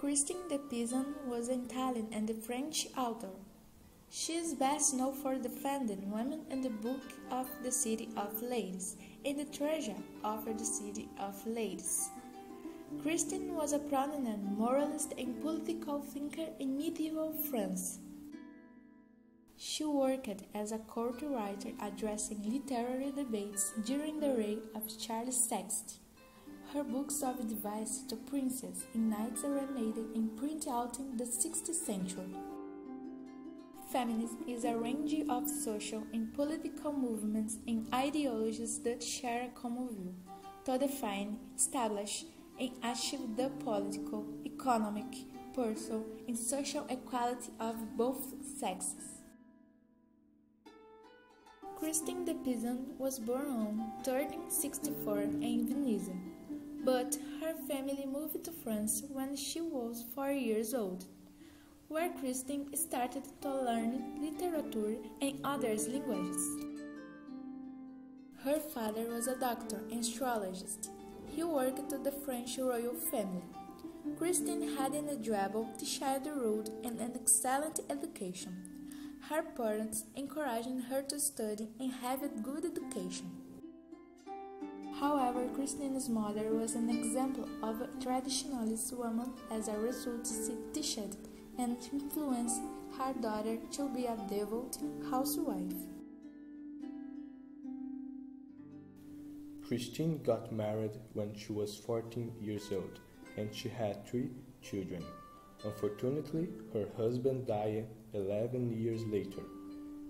Christine de Pizan was an Italian and a French author. She is best known for defending women in the Book of the City of Ladies and the Treasure of the City of Ladies. Christine was a prominent moralist and political thinker in medieval France. She worked as a court writer addressing literary debates during the reign of Charles VI. Her books of advice to princes and knights originated and printed out in the 16th century. Feminism is a range of social and political movements and ideologies that share a common view to define, establish, and achieve the political, economic, personal, and social equality of both sexes. Christine de Pizan was born on 1364 in Venice, but her family moved to France when she was four years old, where Christine started to learn literature and other languages. Her father was a doctor and astrologist he worked to the French royal family. Christine had an enjoyable childhood and an excellent education. Her parents encouraged her to study and have a good education. However, Christine's mother was an example of a traditionalist woman as a result she teached and influenced her daughter to be a devout housewife. Christine got married when she was 14 years old and she had three children. Unfortunately, her husband died 11 years later.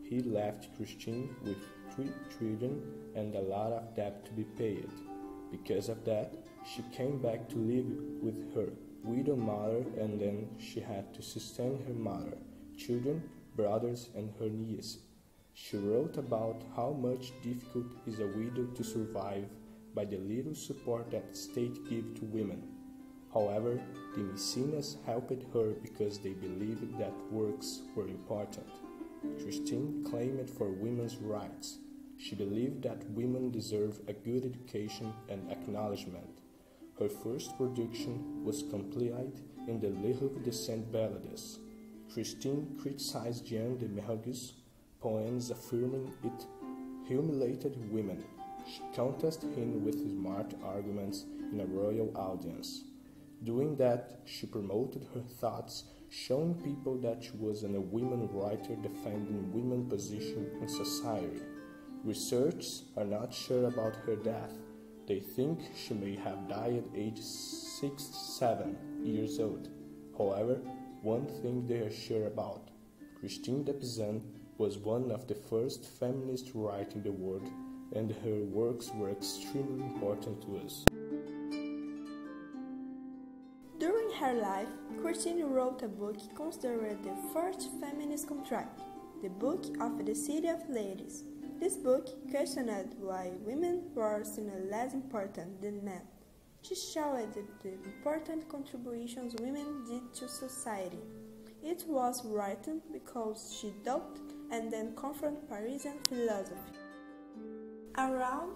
He left Christine with three children and a lot of debt to be paid. Because of that, she came back to live with her widow mother and then she had to sustain her mother, children, brothers, and her niece. She wrote about how much difficult is a widow to survive by the little support that state give to women. However, the Mecenas helped her because they believed that works were important. Christine claimed for women's rights. She believed that women deserve a good education and acknowledgement. Her first production was completed in the Livre de Cent Ballades. Christine criticized Jean de Meun's poems affirming it humiliated women. She contested him with smart arguments in a royal audience. Doing that, she promoted her thoughts, showing people that she was a women writer defending women position in society. Researchers are not sure about her death. They think she may have died at age 6 7 years old. However, one thing they are sure about Christine de Pizan was one of the first feminists writers in the world, and her works were extremely important to us. Her life, Christine wrote a book considered the first feminist contract, the Book of the City of Ladies. This book questioned why women were seen less important than men. She showed the important contributions women did to society. It was written because she doubted and then confront Parisian philosophy. Around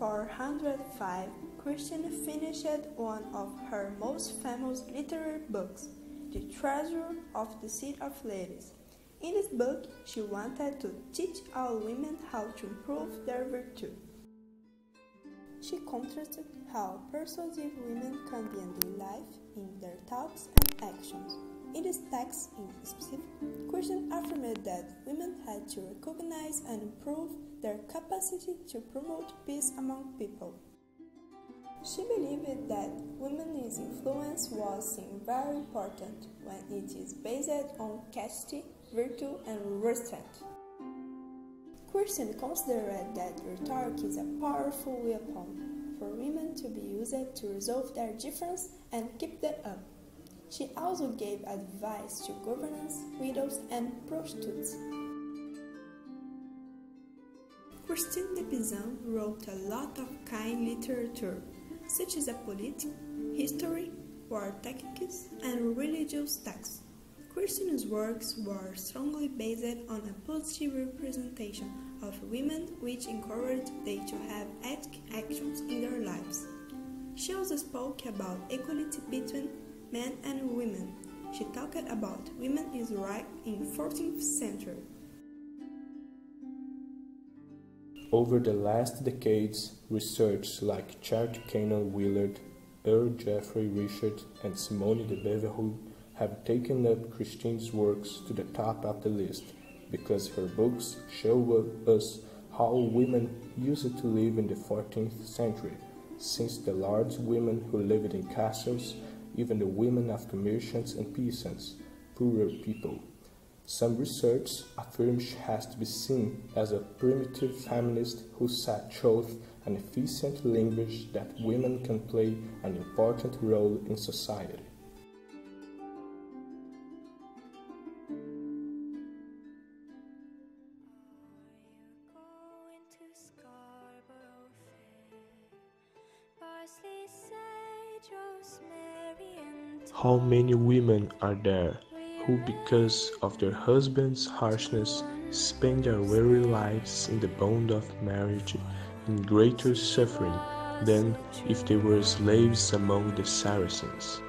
1405, Christian finished one of her most famous literary books, The Treasure of the City of Ladies. In this book, she wanted to teach all women how to improve their virtue. She contrasted how persuasive women can be in their life, in their thoughts and actions. In this text in specific, Christian affirmed that women had to recognize and improve their capacity to promote peace among people. She believed that women's influence was seen very important when it is based on chastity, virtue, and restraint. Christian considered that rhetoric is a powerful weapon for women to be used to resolve their differences and keep them up. She also gave advice to governors, widows, and prostitutes. Christine de Pizan wrote a lot of kind literature, such as a political, history, war tactics, and religious texts. Christine's works were strongly based on a positive representation of women which encouraged them to have actions in their lives. She also spoke about equality between men and women. She talked about women is right in 14th century. Over the last decades, research like Charity Cannon Willard, Earl Jeffrey Richard, and Simone de Beauvoir have taken up Christine's works to the top of the list because her books show us how women used to live in the 14th century, since the large women who lived in castles, even the women of commerciants and peasants, poorer people. Some research affirms she has to be seen as a primitive feminist who chose an efficient language that women can play an important role in society. How many women are there who, because of their husband's harshness, spend their weary lives in the bond of marriage in greater suffering than if they were slaves among the Saracens.